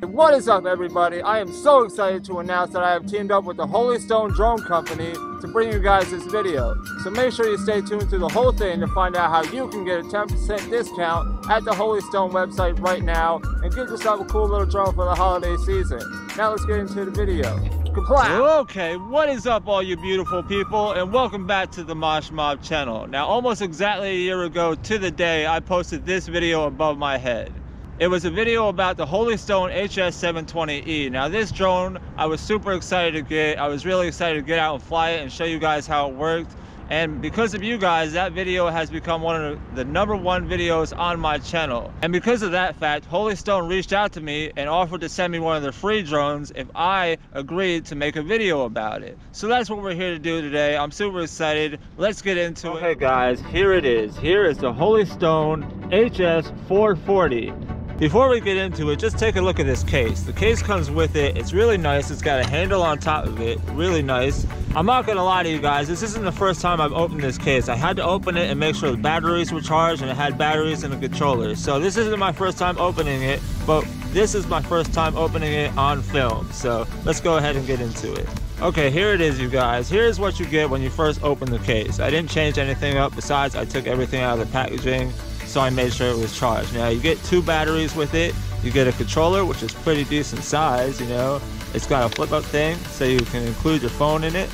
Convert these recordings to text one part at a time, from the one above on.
What is up everybody? I am so excited to announce that I have teamed up with the Holy Stone Drone Company to bring you guys this video. So make sure you stay tuned through the whole thing to find out how you can get a 10% discount at the Holy Stone website right now and get yourself a cool little drone for the holiday season. Now let's get into the video. Kaplow! Okay, what is up all you beautiful people and welcome back to the Mosh Mob channel. Now almost exactly a year ago to the day I posted this video above my head. It was a video about the Holy Stone HS720E. Now this drone, I was super excited to get. I was really excited to get out and fly it and show you guys how it worked. And because of you guys, that video has become one of the number one videos on my channel. And because of that fact, Holy Stone reached out to me and offered to send me one of their free drones if I agreed to make a video about it. So that's what we're here to do today. I'm super excited. Let's get into okay, it. Okay guys, here it is. Here is the Holy Stone HS440. Before we get into it, just take a look at this case. The case comes with it. It's really nice. It's got a handle on top of it. Really nice. I'm not gonna lie to you guys, this isn't the first time I've opened this case. I had to open it and make sure the batteries were charged and it had batteries and a controller. So this isn't my first time opening it, but this is my first time opening it on film. So let's go ahead and get into it. Okay, here it is, you guys. Here's what you get when you first open the case. I didn't change anything up besides I took everything out of the packaging so I made sure it was charged. Now you get two batteries with it. You get a controller, which is pretty decent size, you know. It's got a flip up thing, so you can include your phone in it.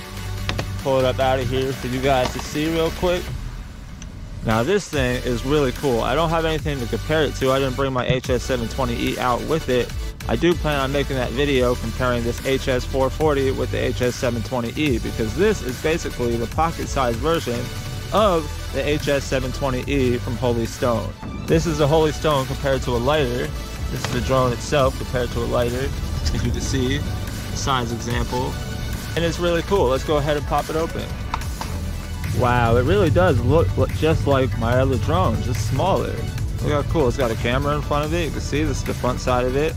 Pull it up out of here for you guys to see real quick. Now this thing is really cool. I don't have anything to compare it to. I didn't bring my HS720E out with it. I do plan on making that video comparing this HS440 with the HS720E because this is basically the pocket sized version of the HS720E from Holy Stone. This is a Holy Stone compared to a lighter. This is the drone itself compared to a lighter, as you can see, size example. And it's really cool. Let's go ahead and pop it open. Wow, it really does look, just like my other drone, just smaller. Look how cool. It's got a camera in front of it. You can see this is the front side of it.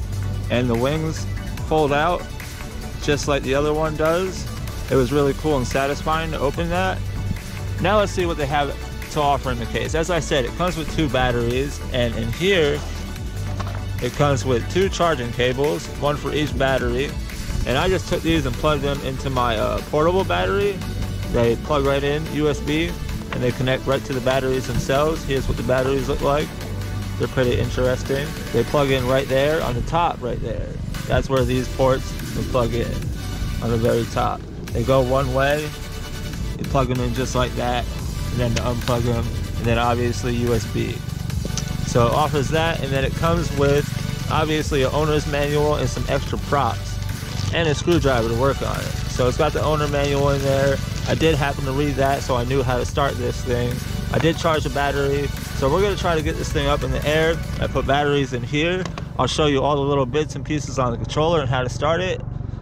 And the wings fold out just like the other one does. It was really cool and satisfying to open that. Now let's see what they have to offer in the case. As I said, it comes with two batteries, and in here, it comes with two charging cables, one for each battery. And I just took these and plugged them into my uh, portable battery. They plug right in, USB, and they connect right to the batteries themselves. Here's what the batteries look like. They're pretty interesting. They plug in right there on the top right there. That's where these ports will plug in, on the very top. They go one way, you plug them in just like that, and then to unplug them, and then obviously USB. So it offers that, and then it comes with obviously an owner's manual and some extra props, and a screwdriver to work on it. So it's got the owner manual in there. I did happen to read that, so I knew how to start this thing. I did charge the battery, so we're gonna try to get this thing up in the air. I put batteries in here. I'll show you all the little bits and pieces on the controller and how to start it.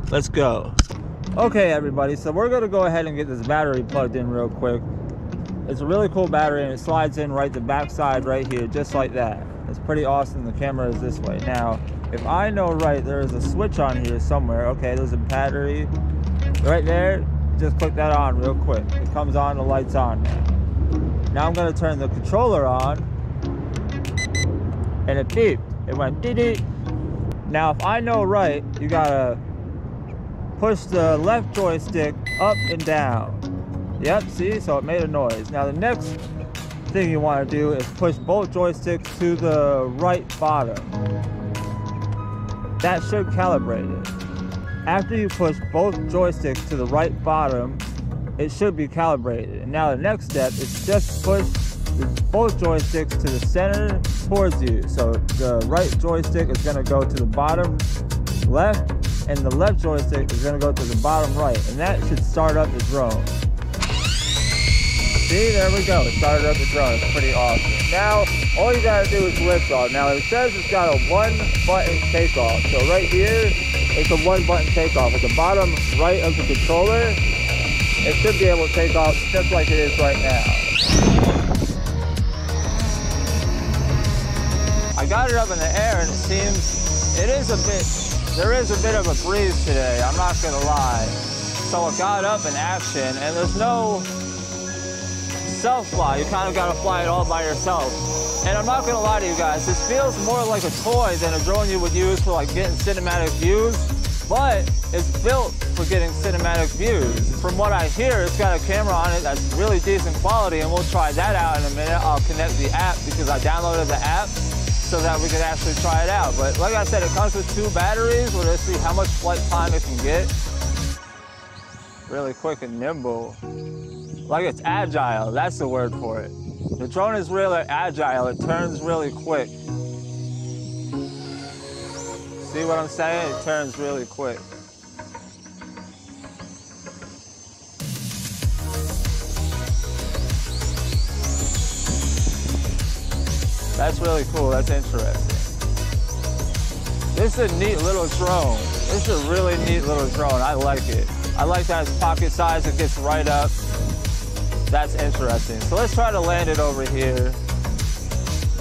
Let's go. Okay, everybody, so we're gonna go ahead and get this battery plugged in real quick. It's a really cool battery and it slides in right the back side right here, just like that. It's pretty awesome. The camera is this way. Now, if I know right, there is a switch on here somewhere. Okay, there's a battery right there. Just click that on real quick. It comes on, the light's on now. I'm gonna turn the controller on and it beeped. It went dee dee. Now, if I know right, you gotta push the left joystick up and down. Yep, see, so it made a noise. Now the next thing you want to do is push both joysticks to the right bottom. That should calibrate it. After you push both joysticks to the right bottom, it should be calibrated. And now the next step is just push both joysticks to the center towards you. So the right joystick is going to go to the bottom left and the left joystick is gonna go to the bottom right, and that should start up the drone. See, there we go, it started up the drone, it's pretty awesome. Now, all you gotta do is lift off. Now, it says it's got a one button takeoff. So right here, it's a one button takeoff. At the bottom right of the controller, it should be able to take off just like it is right now. I got it up in the air and it seems, it is a bit there is a bit of a breeze today, I'm not gonna lie. So it got up in action and there's no self-fly. You kind of got to fly it all by yourself. And I'm not to lie to you guys, this feels more like a toy than a drone you would use for like getting cinematic views, but it's built for getting cinematic views. From what I hear, it's got a camera on it that's really decent quality, and we'll try that out in a minute. I'll connect the app because I downloaded the app so that we could actually try it out. But like I said, it comes with two batteries. We're gonna see how much flight time it can get. Really quick and nimble. Like it's agile, that's the word for it. The drone is really agile, it turns really quick. See what I'm saying? It turns really quick. That's really cool. That's interesting. This is a neat little drone. This is a really neat little drone. I like it. I like that it's pocket size. It gets right up. That's interesting. So let's try to land it over here.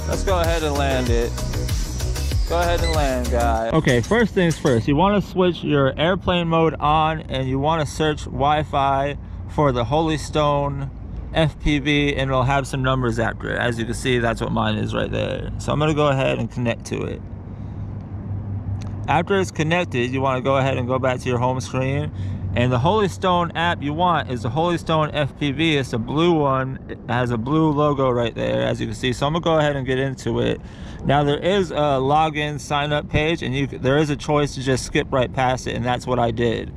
Let's go ahead and land it. Go ahead and land, guys. Okay, first things first. You want to switch your airplane mode on and you want to search Wi-Fi for the Holystone FPV and it'll have some numbers after it. As you can see, that's what mine is right there. So I'm gonna go ahead and connect to it. After it's connected, you wanna go ahead and go back to your home screen. And the Holystone app you want is the Holystone FPV. It's a blue one. It has a blue logo right there, as you can see. So I'm gonna go ahead and get into it. Now there is a login sign up page and you there is a choice to just skip right past it and that's what I did.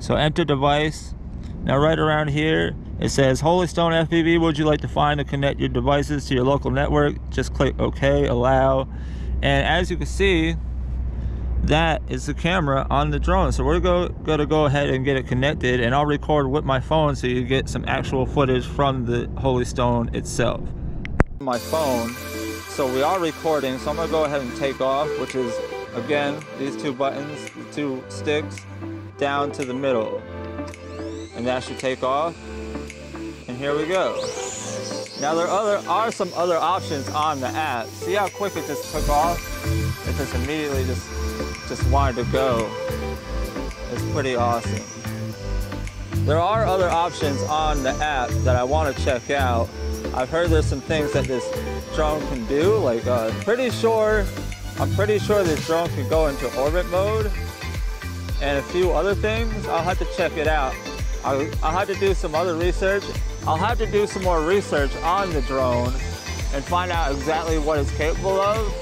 So enter device. Now right around here, it says Holystone FPV, would you like to find and connect your devices to your local network? Just click OK, allow. And as you can see, that is the camera on the drone. So we're go, going to go ahead and get it connected and I'll record with my phone so you get some actual footage from the Holystone itself. My phone, so we are recording, so I'm gonna go ahead and take off, which is, again, these two buttons, the two sticks, down to the middle. And that should take off. And here we go. Now there other, are some other options on the app. See how quick it just took off? It just immediately just, just wanted to go. It's pretty awesome. There are other options on the app that I want to check out. I've heard there's some things that this drone can do. Like, uh, pretty sure, I'm pretty sure this drone can go into orbit mode and a few other things. I'll have to check it out. I'll, I'll have to do some other research I'll have to do some more research on the drone and find out exactly what it's capable of.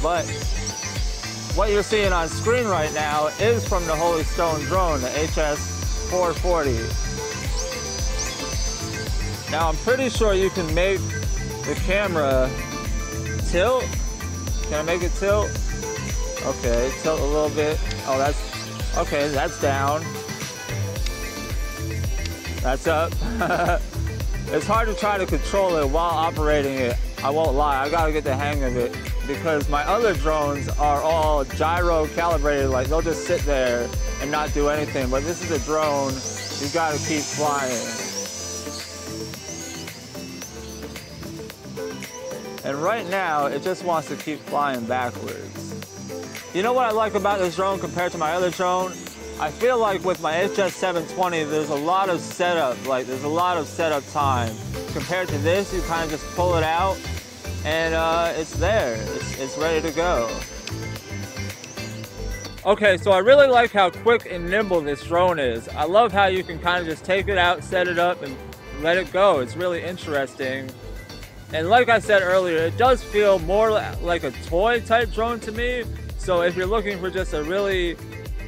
But what you're seeing on screen right now is from the Holystone drone, the HS440. Now I'm pretty sure you can make the camera tilt. Can I make it tilt? Okay, tilt a little bit. Oh, that's, okay, that's down. That's up. it's hard to try to control it while operating it. I won't lie, I gotta get the hang of it because my other drones are all gyro calibrated, like they'll just sit there and not do anything. But this is a drone, you gotta keep flying. And right now, it just wants to keep flying backwards. You know what I like about this drone compared to my other drone? I feel like with my HS720, there's a lot of setup, like there's a lot of setup time. Compared to this, you kind of just pull it out and uh, it's there, it's, it's ready to go. Okay, so I really like how quick and nimble this drone is. I love how you can kind of just take it out, set it up, and let it go. It's really interesting. And like I said earlier, it does feel more like a toy type drone to me. So if you're looking for just a really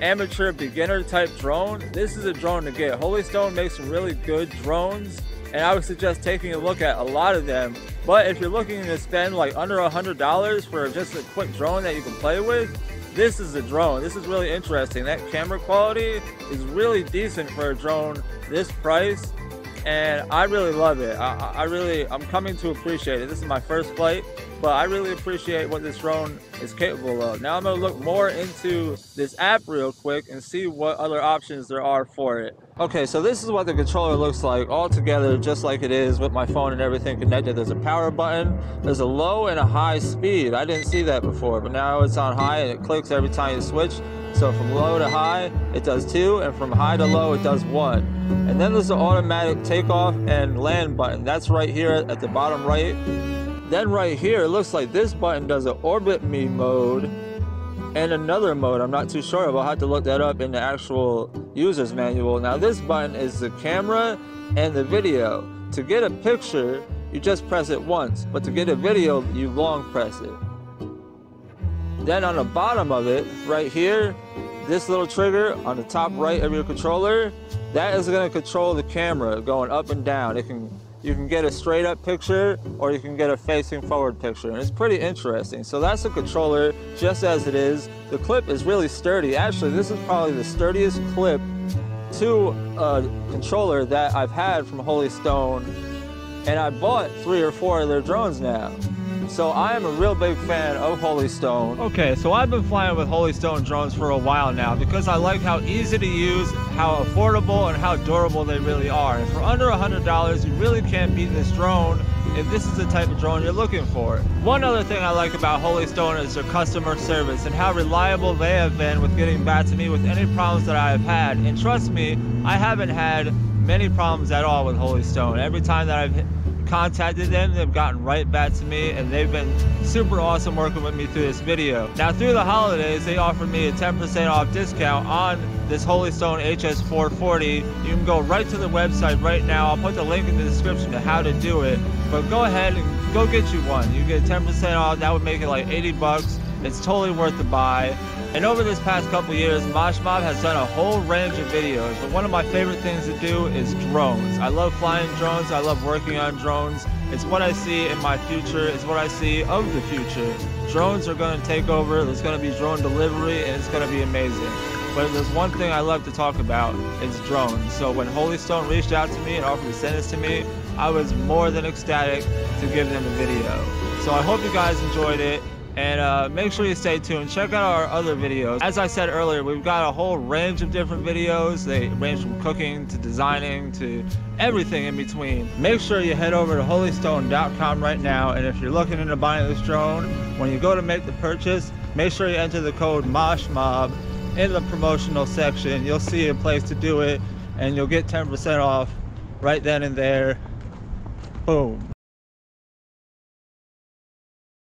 amateur beginner type drone, this is a drone to get. Holystone makes some really good drones and I would suggest taking a look at a lot of them. But if you're looking to spend like under a hundred dollars for just a quick drone that you can play with, this is a drone. This is really interesting. That camera quality is really decent for a drone this price and I really love it. I, I really, I'm coming to appreciate it. This is my first flight but I really appreciate what this drone is capable of. Now I'm gonna look more into this app real quick and see what other options there are for it. Okay, so this is what the controller looks like all together, just like it is with my phone and everything connected. There's a power button, there's a low and a high speed. I didn't see that before, but now it's on high and it clicks every time you switch. So from low to high, it does two, and from high to low, it does one. And then there's the automatic takeoff and land button. That's right here at the bottom right. Then right here, it looks like this button does an orbit me mode and another mode. I'm not too sure of. I'll have to look that up in the actual user's manual. Now this button is the camera and the video. To get a picture, you just press it once, but to get a video, you long press it. Then on the bottom of it, right here, this little trigger on the top right of your controller, that is going to control the camera going up and down. It can you can get a straight up picture or you can get a facing forward picture and it's pretty interesting. So that's the controller just as it is. The clip is really sturdy. Actually this is probably the sturdiest clip to a controller that I've had from Holy Stone and I bought three or four of their drones now so I am a real big fan of Holy Stone. Okay, so I've been flying with Holy Stone drones for a while now because I like how easy to use, how affordable, and how durable they really are. And for under $100, you really can't beat this drone if this is the type of drone you're looking for. One other thing I like about Holy Stone is their customer service and how reliable they have been with getting back to me with any problems that I have had. And trust me, I haven't had many problems at all with Holy Stone. Every time that I've contacted them. They've gotten right back to me and they've been super awesome working with me through this video. Now through the holidays, they offered me a 10% off discount on this Holy Stone HS440. You can go right to the website right now. I'll put the link in the description to how to do it. But go ahead and go get you one. You get 10% off. That would make it like 80 bucks. It's totally worth the buy. And over this past couple years, Mosh Mob has done a whole range of videos, but one of my favorite things to do is drones. I love flying drones, I love working on drones. It's what I see in my future, it's what I see of the future. Drones are going to take over, there's going to be drone delivery, and it's going to be amazing. But there's one thing I love to talk about, it's drones. So when Holy Stone reached out to me and offered to send this to me, I was more than ecstatic to give them a video. So I hope you guys enjoyed it. And uh, make sure you stay tuned. Check out our other videos. As I said earlier, we've got a whole range of different videos. They range from cooking to designing to everything in between. Make sure you head over to holystone.com right now. And if you're looking into buying this drone, when you go to make the purchase, make sure you enter the code MOSHMOB in the promotional section. You'll see a place to do it and you'll get 10% off right then and there. Boom.